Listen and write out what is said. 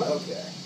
Okay.